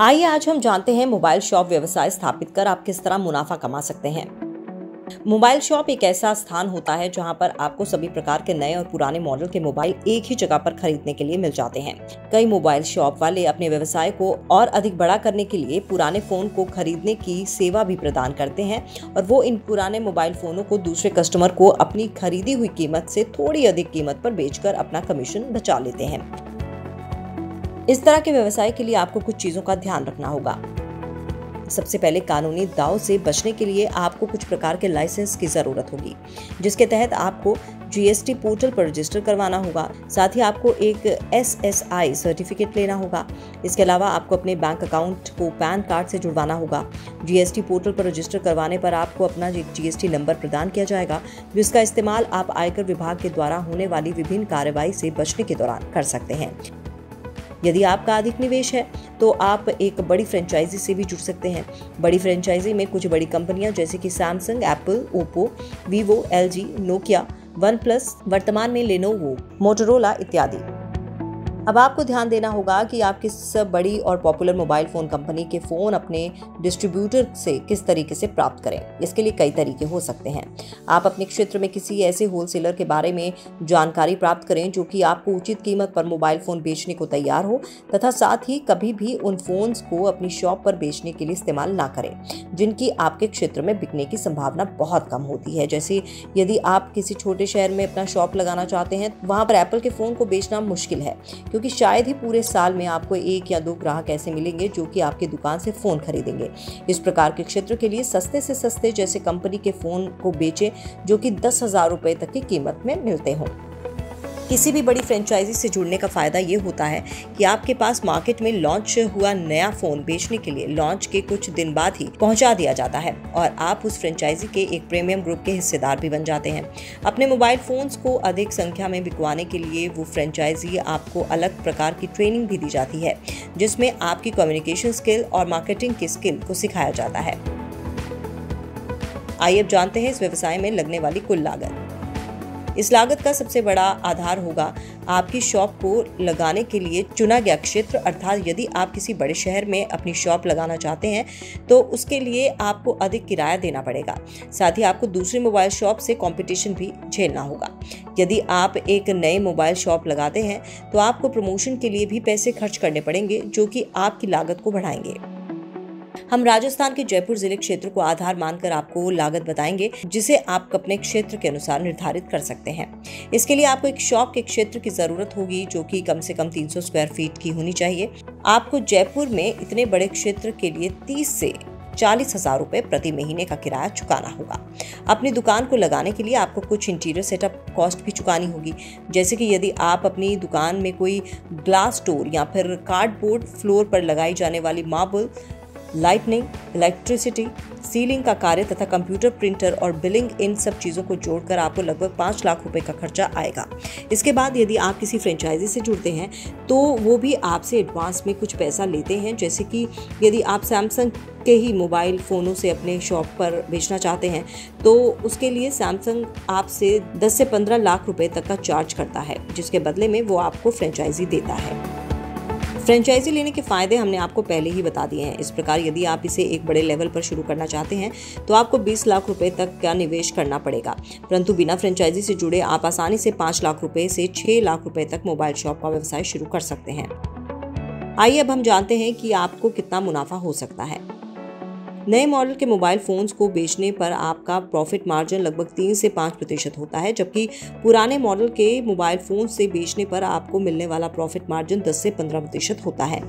आइए आज हम जानते हैं मोबाइल शॉप व्यवसाय स्थापित कर आप किस तरह मुनाफा कमा सकते हैं। मोबाइल शॉप एक ऐसा स्थान होता है जहाँ पर आपको सभी प्रकार के नए और पुराने मॉडल के मोबाइल एक ही जगह पर खरीदने के लिए मिल जाते हैं। कई मोबाइल शॉप वाले अपने व्यवसाय को और अधिक बड़ा करने के लिए पुराने फ़ोन को खरीदने की सेवा भी प्रदान करते हैं और वो इन पुराने मोबाइल फोनों को दूसरे कस्टमर को अपनी खरीदी हुई कीमत से थोड़ी अधिक कीमत पर बेचकर अपना कमीशन बचा लेते हैं। इस तरह के व्यवसाय के लिए आपको कुछ चीज़ों का ध्यान रखना होगा। सबसे पहले कानूनी दाव से बचने के लिए आपको कुछ प्रकार के लाइसेंस की ज़रूरत होगी, जिसके तहत आपको जीएसटी पोर्टल पर रजिस्टर करवाना होगा, साथ ही आपको एक एसएसआई सर्टिफिकेट लेना होगा। इसके अलावा आपको अपने बैंक अकाउंट को पैन कार्ड से जुड़वाना होगा। जीएसटी पोर्टल पर रजिस्टर करवाने पर आपको अपना जीएसटी नंबर प्रदान किया जाएगा, जिसका इस्तेमाल आप आयकर विभाग के द्वारा होने वाली विभिन्न कार्रवाई से बचने के दौरान कर सकते हैं। यदि आपका अधिक निवेश है तो आप एक बड़ी फ्रेंचाइजी से भी जुड़ सकते हैं। बड़ी फ्रेंचाइजी में कुछ बड़ी कंपनियाँ जैसे कि Samsung Apple Oppo Vivo L Nokia OnePlus वर्तमान में लेनोवो मोटरोला इत्यादि। अब आपको ध्यान देना होगा कि आप किस बड़ी और पॉपुलर मोबाइल फ़ोन कंपनी के फ़ोन अपने डिस्ट्रीब्यूटर से किस तरीके से प्राप्त करें। इसके लिए कई तरीके हो सकते हैं। आप अपने क्षेत्र में किसी ऐसे होलसेलर के बारे में जानकारी प्राप्त करें जो कि आपको उचित कीमत पर मोबाइल फ़ोन बेचने को तैयार हो तथा साथ ही कभी भी उन फ़ोन्स को अपनी शॉप पर बेचने के लिए इस्तेमाल ना करें, जिनकी आपके क्षेत्र में बिकने की संभावना बहुत कम होती है। जैसे यदि आप किसी छोटे शहर में अपना शॉप लगाना चाहते हैं, वहाँ पर एप्पल के फ़ोन को बेचना मुश्किल है क्योंकि शायद ही पूरे साल में आपको एक या दो ग्राहक ऐसे मिलेंगे जो कि आपकी दुकान से फ़ोन खरीदेंगे। इस प्रकार के क्षेत्र के लिए सस्ते से सस्ते जैसे कंपनी के फ़ोन को बेचें, जो कि दस हज़ार रुपये तक की कीमत में मिलते हों। किसी भी बड़ी फ्रेंचाइजी से जुड़ने का फ़ायदा ये होता है कि आपके पास मार्केट में लॉन्च हुआ नया फ़ोन बेचने के लिए लॉन्च के कुछ दिन बाद ही पहुँचा दिया जाता है और आप उस फ्रेंचाइजी के एक प्रीमियम ग्रुप के हिस्सेदार भी बन जाते हैं। अपने मोबाइल फ़ोन्स को अधिक संख्या में बिकवाने के लिए वो फ्रेंचाइजी आपको अलग प्रकार की ट्रेनिंग भी दी जाती है, जिसमें आपकी कम्युनिकेशन स्किल और मार्केटिंग की स्किल को सिखाया जाता है। आइए अब जानते हैं इस व्यवसाय में लगने वाली कुल लागत। इस लागत का सबसे बड़ा आधार होगा। आपकी शॉप को लगाने के लिए चुना गया क्षेत्र, अर्थात यदि आप किसी बड़े शहर में अपनी शॉप लगाना चाहते हैं तो उसके लिए आपको अधिक किराया देना पड़ेगा। साथ ही आपको दूसरी मोबाइल शॉप से कंपटीशन भी झेलना होगा। यदि आप एक नए मोबाइल शॉप लगाते हैं तो आपको प्रमोशन के लिए भी पैसे खर्च करने पड़ेंगे, जो कि आपकी लागत को बढ़ाएँगे। हम राजस्थान के जयपुर ज़िले क्षेत्र को आधार मानकर आपको लागत बताएँगे, जिसे आप अपने क्षेत्र के अनुसार निर्धारित कर सकते हैं। इसके लिए आपको एक शॉप के क्षेत्र की ज़रूरत होगी, जो कि कम से कम 300 स्क्वायर फीट की होनी चाहिए। आपको जयपुर में इतने बड़े क्षेत्र के लिए 30 से चालीस हज़ार रुपए प्रति महीने का किराया चुकाना होगा। अपनी दुकान को लगाने के लिए आपको कुछ इंटीरियर सेटअप कॉस्ट भी चुकानी होगी। जैसे कि यदि आप अपनी दुकान में कोई ग्लास स्टोर या फिर कार्डबोर्ड फ्लोर पर लगाई जाने वाली मार्बल लाइटनिंग, इलेक्ट्रिसिटी, सीलिंग का कार्य तथा कंप्यूटर, प्रिंटर और बिलिंग, इन सब चीज़ों को जोड़कर आपको लगभग पाँच लाख रुपए का खर्चा आएगा। इसके बाद यदि आप किसी फ्रेंचाइजी से जुड़ते हैं तो वो भी आपसे एडवांस में कुछ पैसा लेते हैं, जैसे कि यदि आप सैमसंग के ही मोबाइल फ़ोनों से अपने शॉप पर बेचना चाहते हैं तो उसके लिए सैमसंग आपसे 10 से 15 लाख रुपए तक का चार्ज करता है, जिसके बदले में वो आपको फ्रेंचाइजी देता है। फ्रेंचाइजी लेने के फ़ायदे हमने आपको पहले ही बता दिए हैं। इस प्रकार यदि आप इसे एक बड़े लेवल पर शुरू करना चाहते हैं तो आपको 20 लाख रुपए तक का निवेश करना पड़ेगा। परंतु बिना फ्रेंचाइजी से जुड़े आप आसानी से पाँच लाख रुपए से छह लाख रुपए तक मोबाइल शॉप का व्यवसाय शुरू कर सकते हैं। आइए अब हम जानते हैं कि आपको कितना मुनाफा हो सकता है। नए मॉडल के मोबाइल फ़ोन्स को बेचने पर आपका प्रॉफिट मार्जिन लगभग तीन से पाँच प्रतिशत होता है, जबकि पुराने मॉडल के मोबाइल फ़ोन से बेचने पर आपको मिलने वाला प्रॉफिट मार्जिन दस से पंद्रह प्रतिशत होता है।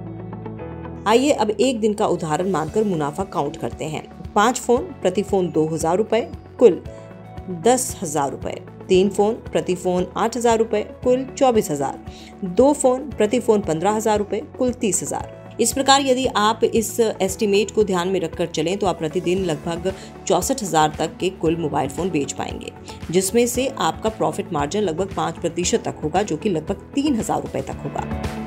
आइए अब एक दिन का उदाहरण मानकर मुनाफा काउंट करते हैं। पाँच फ़ोन प्रति फ़ोन दो हज़ार रुपये कुल दस हज़ार रुपये तीन फ़ोन प्रति फ़ोन आठ हज़ार रुपये कुल चौबीस हज़ार। दो फ़ोन प्रति फ़ोन पंद्रह हज़ार रुपये कुल तीस हज़ार। इस प्रकार यदि आप इस एस्टिमेट को ध्यान में रखकर चलें तो आप प्रतिदिन लगभग चौसठ हज़ार तक के कुल मोबाइल फ़ोन बेच पाएँगे, जिसमें से आपका प्रॉफिट मार्जिन लगभग पाँच प्रतिशत तक होगा, जो कि लगभग तीन हज़ार रुपए तक होगा।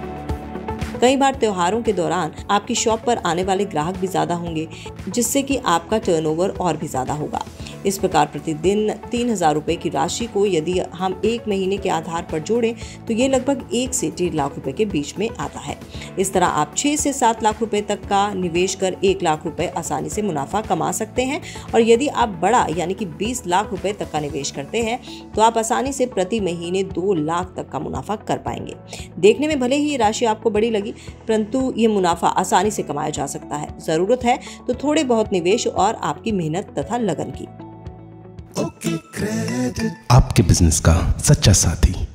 कई बार त्योहारों के दौरान आपकी शॉप पर आने वाले ग्राहक भी ज़्यादा होंगे, जिससे कि आपका टर्नओवर और भी ज़्यादा होगा। इस प्रकार प्रतिदिन तीन हज़ार रुपये की राशि को यदि हम एक महीने के आधार पर जोड़ें तो ये लगभग एक से डेढ़ लाख रुपए के बीच में आता है। इस तरह आप छः से सात लाख रुपए तक का निवेश कर एक लाख रुपए आसानी से मुनाफा कमा सकते हैं और यदि आप बड़ा, यानी कि बीस लाख रुपए तक का निवेश करते हैं तो आप आसानी से प्रति महीने दो लाख तक का मुनाफा कर पाएँगे। देखने में भले ही ये राशि आपको बड़ी लगी, परंतु ये मुनाफा आसानी से कमाया जा सकता है। ज़रूरत है तो थोड़े बहुत निवेश और आपकी मेहनत तथा लगन की। आपके बिज़नेस का सच्चा साथी।